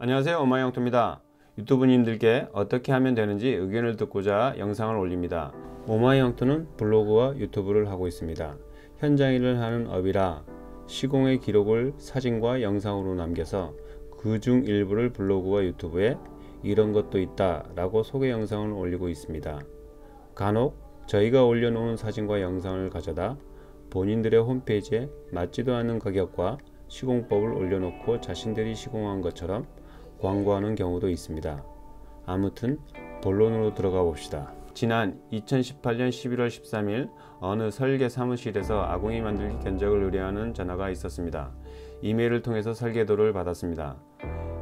안녕하세요. 오마이영토입니다. 유튜브님들께 어떻게 하면 되는지 의견을 듣고자 영상을 올립니다. 오마이영토는 블로그와 유튜브를 하고 있습니다. 현장 일을 하는 업이라 시공의 기록을 사진과 영상으로 남겨서 그 중 일부를 블로그와 유튜브에 이런 것도 있다 라고 소개 영상을 올리고 있습니다. 간혹 저희가 올려놓은 사진과 영상을 가져다 본인들의 홈페이지에 맞지도 않는 가격과 시공법을 올려놓고 자신들이 시공한 것처럼 광고하는 경우도 있습니다. 아무튼 본론으로 들어가 봅시다. 지난 2018년 11월 13일 어느 설계 사무실에서 아궁이 만들기 견적을 의뢰하는 전화가 있었습니다. 이메일을 통해서 설계도를 받았습니다.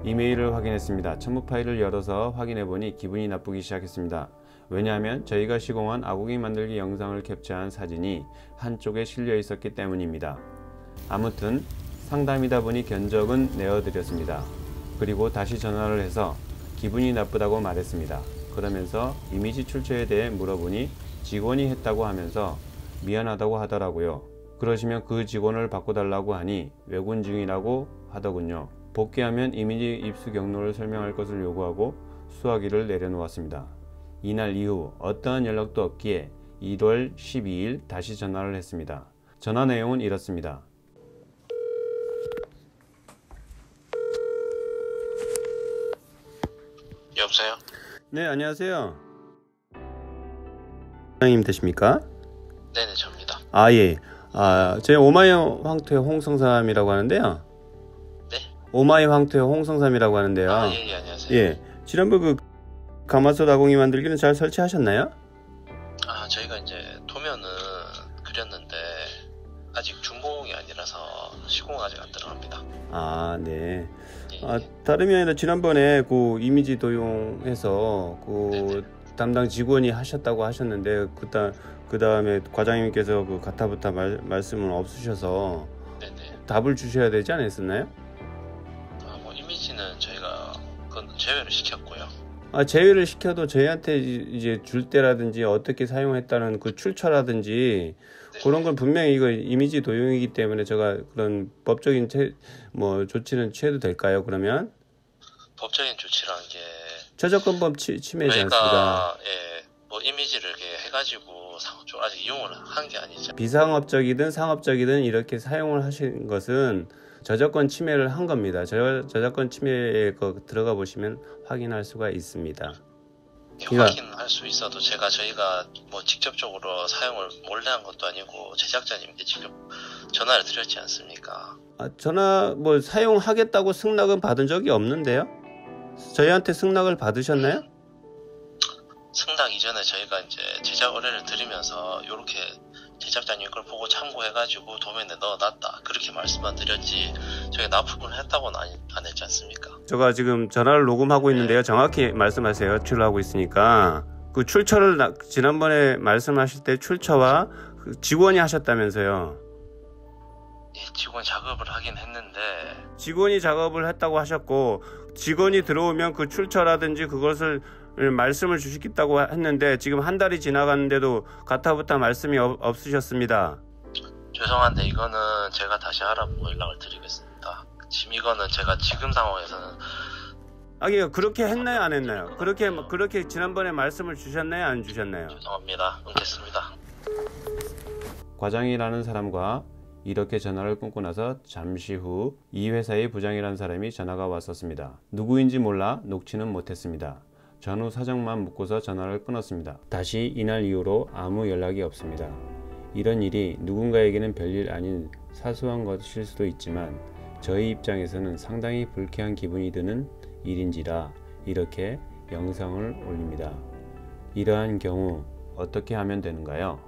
이메일을 확인했습니다. 첨부 파일을 열어서 확인해보니 기분이 나쁘기 시작했습니다. 왜냐하면 저희가 시공한 아궁이 만들기 영상을 캡처한 사진이 한쪽에 실려 있었기 때문입니다. 아무튼 상담이다 보니 견적은 내어드렸습니다. 그리고 다시 전화를 해서 기분이 나쁘다고 말했습니다. 그러면서 이미지 출처에 대해 물어보니 직원이 했다고 하면서 미안하다고 하더라고요. 그러시면 그 직원을 바꿔달라고 하니 외군 중이라고 하더군요. 복귀하면 이미지 입수 경로를 설명할 것을 요구하고 수화기를 내려놓았습니다. 이날 이후 어떠한 연락도 없기에 1월 12일 다시 전화를 했습니다. 전화 내용은 이렇습니다. 여보세요? 네, 안녕하세요. 사장님 되십니까? 네네 접니다. 아, 예. 아, 저희 오마이 황토의 홍성삼이라고 하는데요. 네? 오마이 황토의 홍성삼이라고 하는데요. 아 예 예 안녕하세요. 예. 지난번 그 가마솥 아궁이 만들기는 잘 설치하셨나요? 아 저희가 이제 도면은 아직 중공이 아니라서 시공 아직 안 들어갑니다. 아, 네. 예, 아, 예. 다름이 아니라 지난번에 그 이미지 도용해서 그 네네. 담당 직원이 하셨다고 하셨는데 그다 그 다음에 과장님께서 그 가타부타 말, 말씀은 없으셔서 네네. 답을 주셔야 되지 않았었나요? 아뭐 이미지는 저희가 그건 제외를 시켰고요. 아, 제외를 시켜도 저희한테 이- 이제 줄 때라든지 어떻게 사용했다는 그 출처라든지 네. 그런 건 분명히 이거 이미지 도용이기 때문에 제가 그런 법적인 채, 뭐 조치는 취해도 될까요? 그러면 법적인 조치라는 게 저작권법 치, 침해지 않습니다. 저희가 예 뭐 이미지를 이렇게 해가지고 상- 좀 아직 이용을 한 게 아니죠. 비상업적이든 상업적이든 이렇게 사용을 하신 것은 저작권 침해를 한 겁니다. 저, 저작권 침해에 그 들어가 보시면 확인할 수가 있습니다. 예, 그러니까- 확인할 수 있어도 제가 저희가 뭐 직접적으로 사용을 몰래 한 것도 아니고 제작자님께 직접 전화를 드렸지 않습니까? 아, 전화 뭐 사용하겠다고 승낙은 받은 적이 없는데요? 저희한테 승낙을 받으셨나요? 승낙 이전에 저희가 이제 제작 의뢰를 드리면서 이렇게 제작자님 걸 보고 참고해가지고 도면에 넣어놨다 그렇게 말씀만 드렸지 저희가 납품을 했다고는 안, 안 했지 않습니까? 제가 지금 전화를 녹음하고 있는데요. 정확히 말씀하세요. 출하고 있으니까 그 출처를 나- 지난번에 말씀하실 때 출처와 그 직원이 하셨다면서요. 예, 직원 작업을 하긴 했는데 직원이 작업을 했다고 하셨고 직원이 들어오면 그 출처라든지 그것을 말씀을 주시겠다고 했는데 지금 한 달이 지나갔는데도 가타부타 말씀이 없, 없으셨습니다. 죄송한데 이거는 제가 다시 알아보고 연락을 드리겠습니다. 지금 이거는 제가 지금 상황에서는 아니 그렇게 했나요 안 했나요? 그렇게 그렇게 지난번에 말씀을 주셨나요 안 주셨나요? 죄송합니다. 끊겠습니다. 과장이라는 사람과 이렇게 전화를 끊고 나서 잠시 후 이 회사의 부장이라는 사람이 전화가 왔었습니다. 누구인지 몰라 녹취는 못했습니다. 전후 사정만 묻고서 전화를 끊었습니다. 다시 이날 이후로 아무 연락이 없습니다. 이런 일이 누군가에게는 별일 아닌 사소한 것일 수도 있지만 저희 입장에서는 상당히 불쾌한 기분이 드는 일인지라 이렇게 영상을 올립니다. 이러한 경우 어떻게 하면 되는가요?